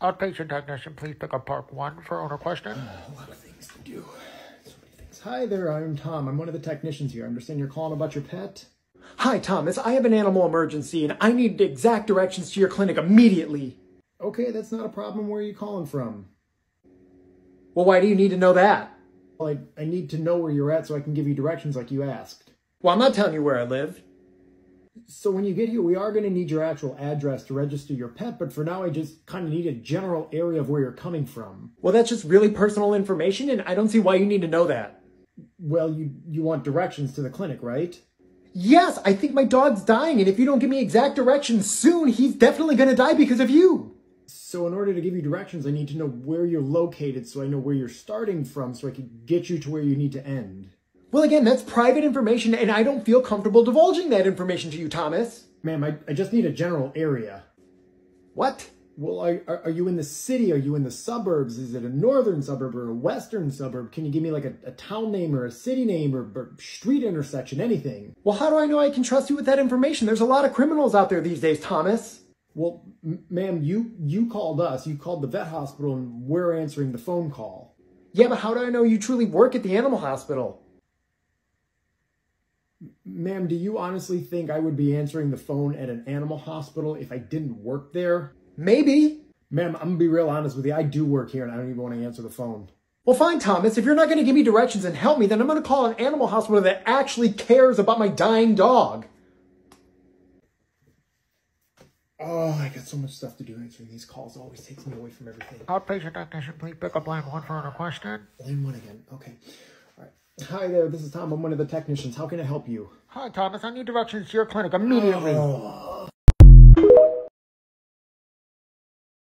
Outpatient technician, please pick up Park 1 for owner question. Uh, a lot of things to do. So many things. Hi there, I'm Tom. I'm one of the technicians here. I understand you're calling about your pet? Hi, Thomas. I have an animal emergency and I need exact directions to your clinic immediately. Okay, that's not a problem. Where are you calling from? Well, why do you need to know that? Well, I, I need to know where you're at so I can give you directions like you asked. Well, I'm not telling you where I live. So when you get here, we are going to need your actual address to register your pet, but for now I just kind of need a general area of where you're coming from. Well, that's just really personal information and I don't see why you need to know that. Well, you, you want directions to the clinic, right? Yes, I think my dog's dying and if you don't give me exact directions soon, he's definitely going to die because of you. So in order to give you directions, I need to know where you're located so I know where you're starting from so I can get you to where you need to end. Well, again, that's private information and I don't feel comfortable divulging that information to you, Thomas. Ma'am, I, I just need a general area. What? Well, are, are, you in the city? Are you in the suburbs? Is it a northern suburb or a western suburb? Can you give me like a, a town name or a city name or, or street intersection, anything? Well, how do I know I can trust you with that information? There's a lot of criminals out there these days, Thomas. Well, ma'am, you, you called us. You called the vet hospital and we're answering the phone call. Yeah, but how do I know you truly work at the animal hospital? Ma'am, do you honestly think I would be answering the phone at an animal hospital if I didn't work there? Maybe. Ma'am, I'm gonna be real honest with you. I do work here and I don't even want to answer the phone. Well, fine, Thomas. If you're not going to give me directions and help me, then I'm going to call an animal hospital that actually cares about my dying dog. Oh, I got so much stuff to do. Answering these calls always takes me away from everything. Outpatient technician, please pick up line 1 for owner question. Line one again. Okay. Right. Hi there. This is Tom. I'm one of the technicians. How can I help you? Hi, Thomas. I need directions to your clinic immediately. Oh,